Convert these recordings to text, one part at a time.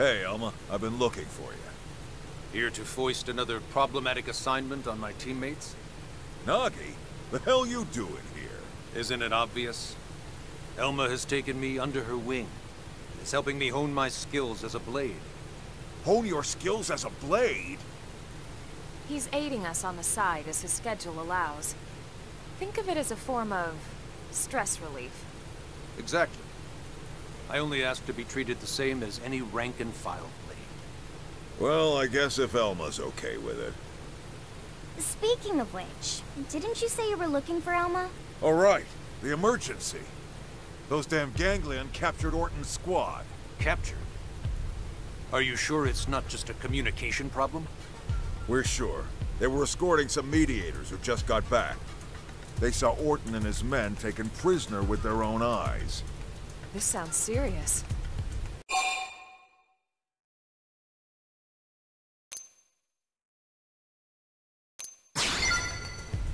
Hey, Elma. I've been looking for you. Here to foist another problematic assignment on my teammates? Nagi? The hell you doing here? Isn't it obvious? Elma has taken me under her wing. Is helping me hone my skills as a blade. Hone your skills as a blade? He's aiding us on the side as his schedule allows. Think of it as a form of stress relief. Exactly. I only ask to be treated the same as any rank-and-file blade. Well, I guess if Elma's okay with it. Speaking of which, didn't you say you were looking for Elma? All right, the emergency. Those damn ganglion captured Orton's squad. Captured? Are you sure it's not just a communication problem? We're sure. They were escorting some mediators who just got back. They saw Orton and his men taken prisoner with their own eyes. This sounds serious.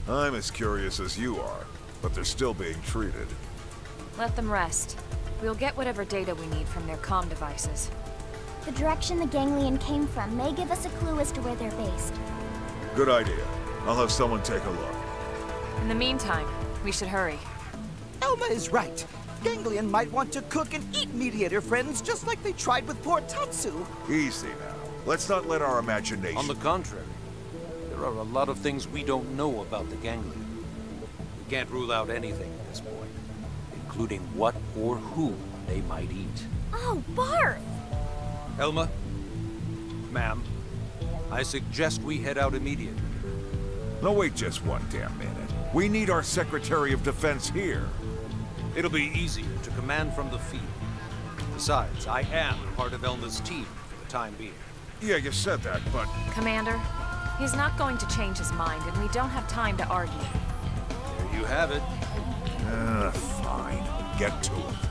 I'm as curious as you are, but they're still being treated. Let them rest. We'll get whatever data we need from their comm devices. The direction the ganglion came from may give us a clue as to where they're based. Good idea. I'll have someone take a look. In the meantime, we should hurry. Elma is right. Ganglion might want to cook and eat mediator friends just like they tried with poor Tatsu. Easy now. Let's not let our imagination... On the contrary, there are a lot of things we don't know about the ganglion. We can't rule out anything at this point, including what or who they might eat. Oh, Barth! Elma? Ma'am, I suggest we head out immediately. No, wait just one damn minute. We need our Secretary of Defense here. It'll be easier to command from the field. Besides, I am part of Elma's team for the time being. Yeah, you said that, but... Commander, he's not going to change his mind, and we don't have time to argue. There you have it. Uh, fine. Get to it.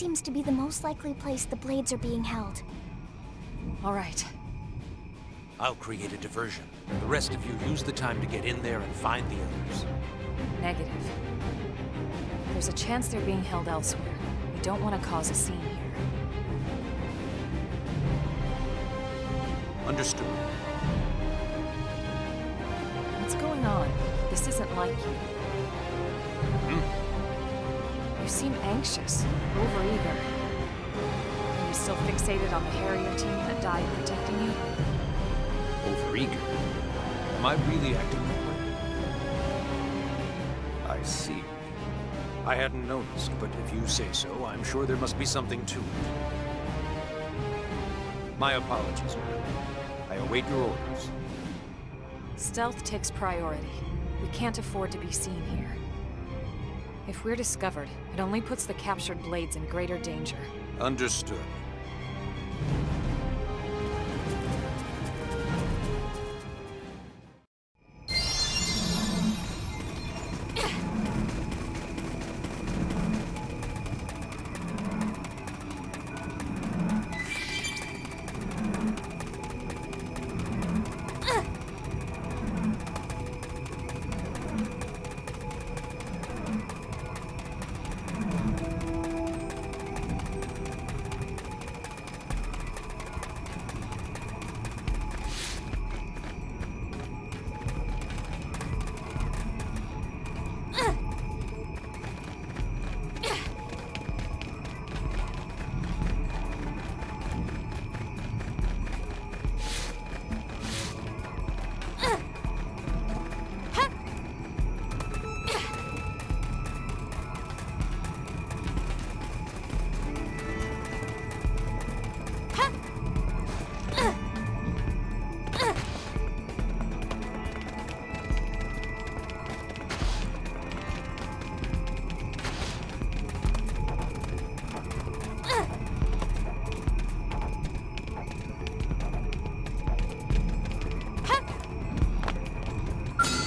Seems to be the most likely place the blades are being held. All right. I'll create a diversion. The rest of you use the time to get in there and find the others. Negative. There's a chance they're being held elsewhere. We don't want to cause a scene here. Understood. What's going on? This isn't like you. Seem anxious, overeager. Are you still fixated on the Harrier team that died protecting you? Overeager. Am I really acting that way? I see. I hadn't noticed, but if you say so, I'm sure there must be something to it. My apologies, ma'am. I await your orders. Stealth takes priority. We can't afford to be seen here. If we're discovered, it only puts the captured blades in greater danger. Understood.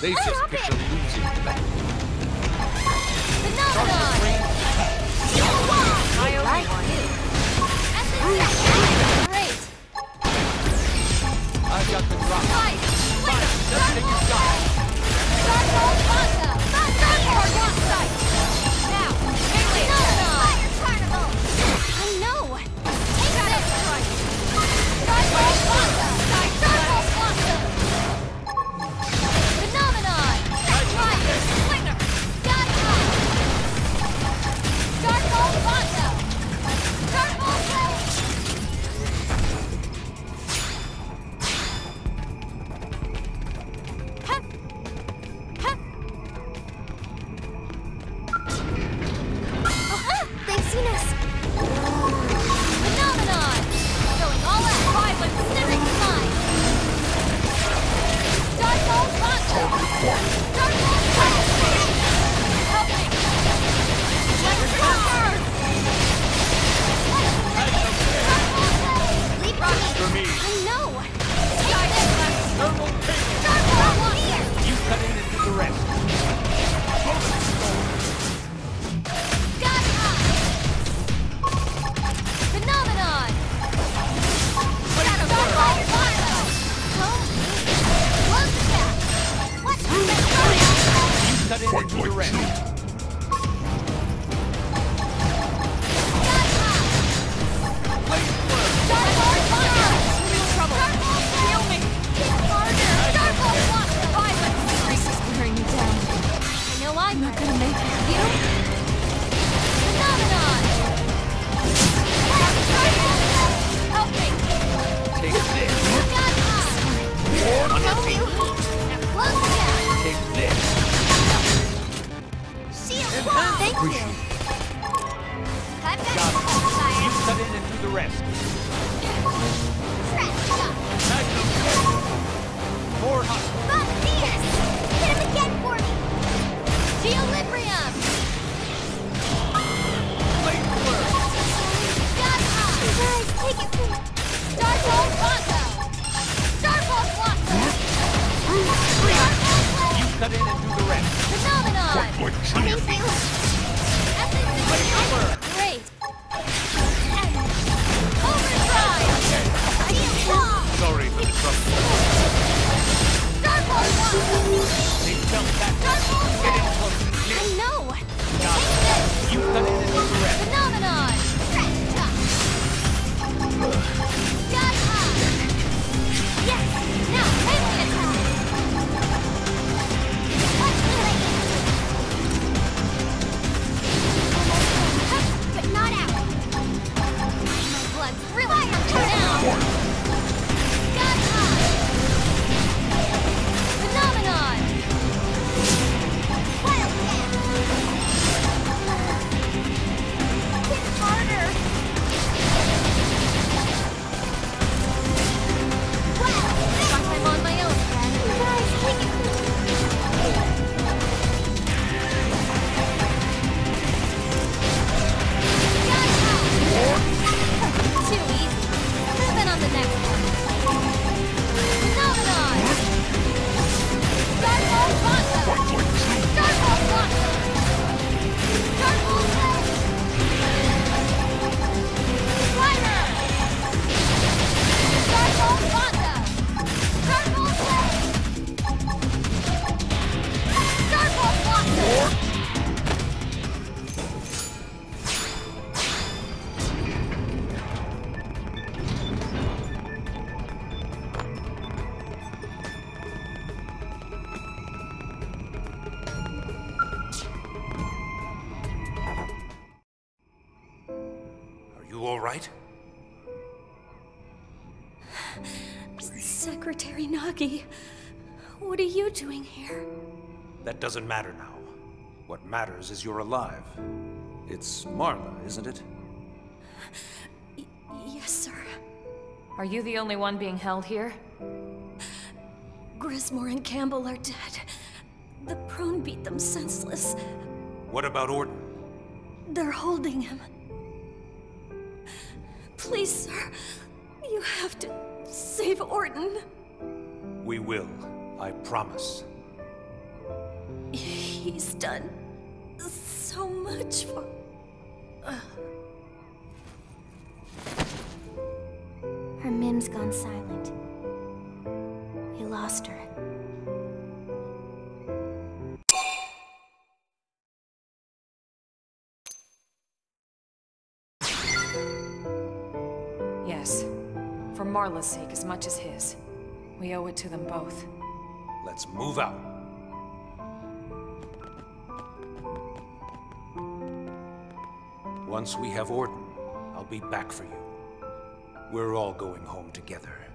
They just pitch a losing. Lucky, what are you doing here? That doesn't matter now. What matters is you're alive. It's Marla, isn't it? Y yes, sir. Are you the only one being held here? Grismore and Campbell are dead. The prone beat them senseless. What about Orton? They're holding him. Please, sir, you have to save Orton. We will, I promise. He's done so much for... Uh. Her Mim's gone silent. We lost her. Yes, for Marla's sake as much as his. We owe it to them both. Let's move out. Once we have Orton, I'll be back for you. We're all going home together.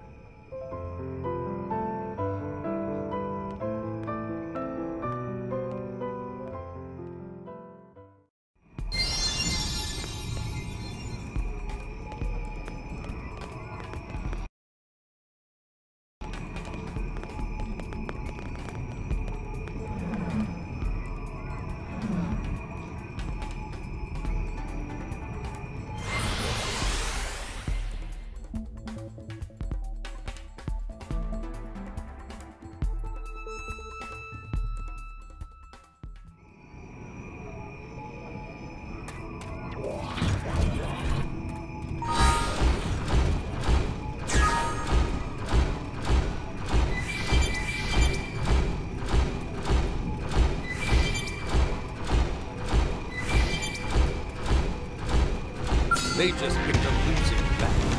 They just picked a losing battle.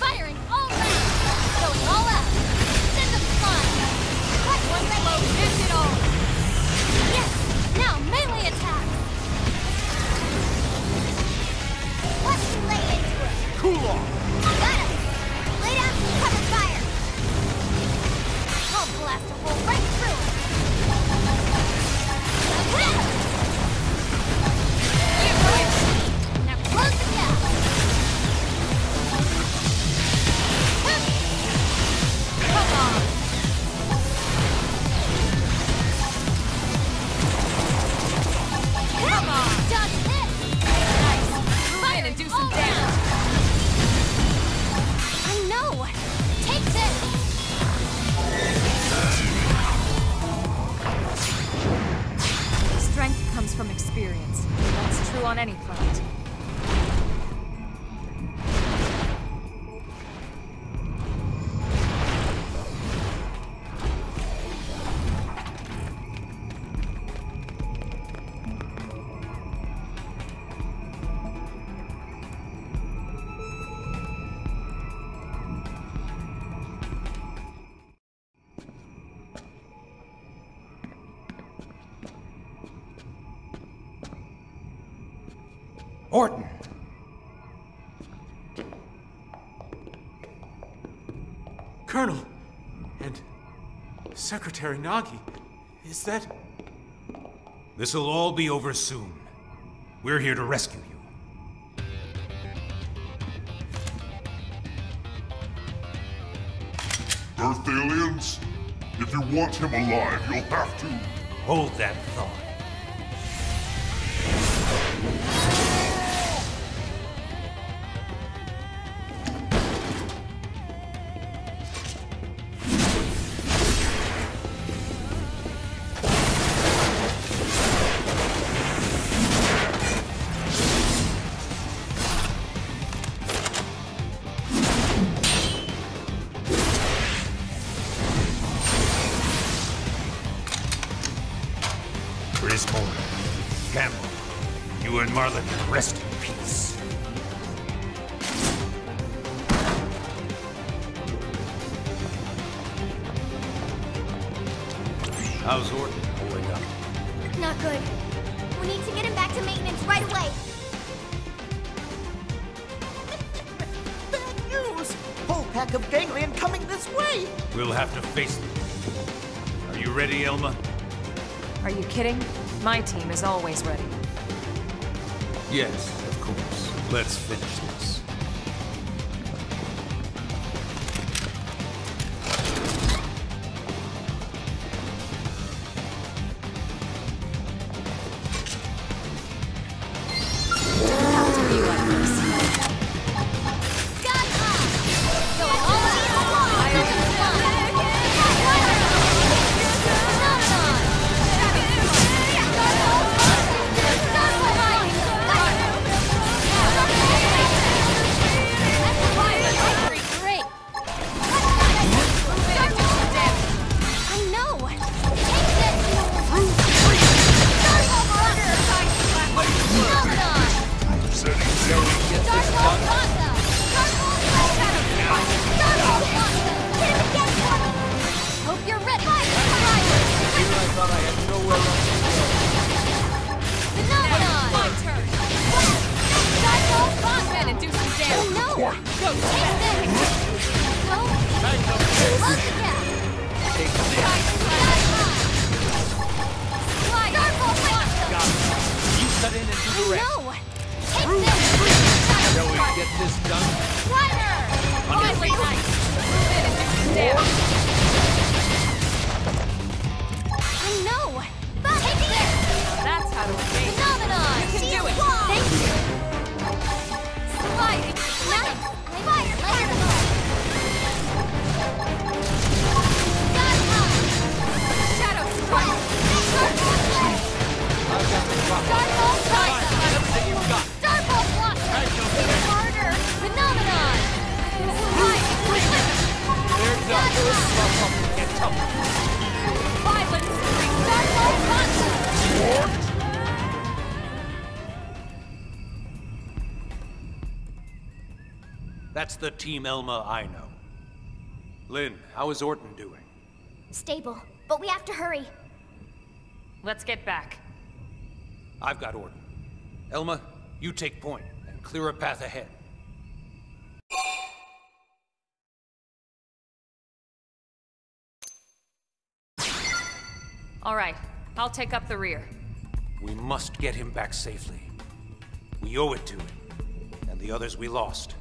Firing all round! Going all out! Send them flying! That one blow ends it all! Yes! Now melee attack! Let's lay into it! Cool off! Got it! Lay down some cover fire! I'll blast a hole right Orton! Colonel and Secretary Nagi, is that. This'll all be over soon. We're here to rescue you. Earth aliens? If you want him alive, you'll have to. Hold that thought. You and Marlon can rest in peace. How's Orton holding up? Not good. We need to get him back to maintenance right away. Bad news! Whole pack of ganglion coming this way! We'll have to face them. Are you ready, Elma? Are you kidding? My team is always ready. Yes, of course. Let's finish this. Go! Close the gap! Take this. Slide! Starfall blast! Got it. You cut in and do the rest. No! Take this! Shall we get this done? Slider! Finally, nice. Move in That's the Team Elma I know. Lin, how is Orton doing? Stable, but we have to hurry. Let's get back. I've got Orton. Elma, you take point and clear a path ahead. All right, I'll take up the rear. We must get him back safely. We owe it to him. And the others we lost.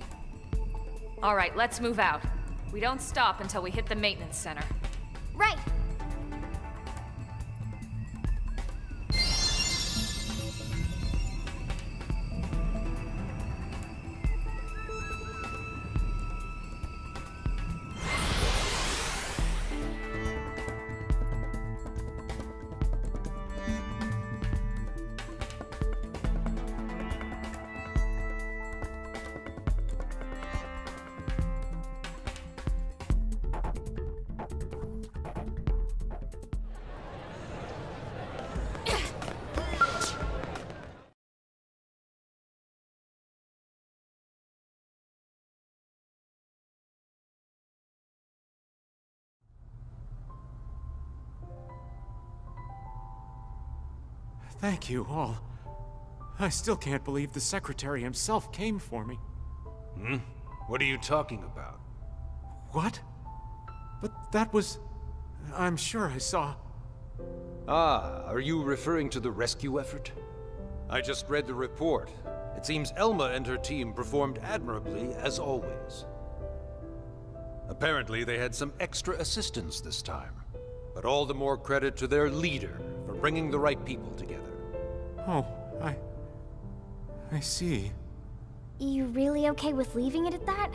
All right, let's move out. We don't stop until we hit the maintenance center. Right! Thank you all. I still can't believe the Secretary himself came for me. Hmm? What are you talking about? What? But that was. I'm sure I saw. Ah, are you referring to the rescue effort? I just read the report. It seems Elma and her team performed admirably, as always. Apparently, they had some extra assistance this time. But all the more credit to their leader for bringing the right people together. Oh, I. I see. You really okay with leaving it at that?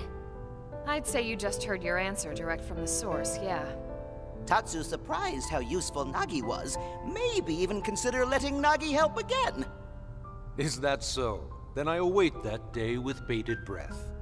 I'd say you just heard your answer direct from the source, yeah. Tatsu surprised how useful Nagi was. Maybe even consider letting Nagi help again. Is that so? Then I await that day with bated breath.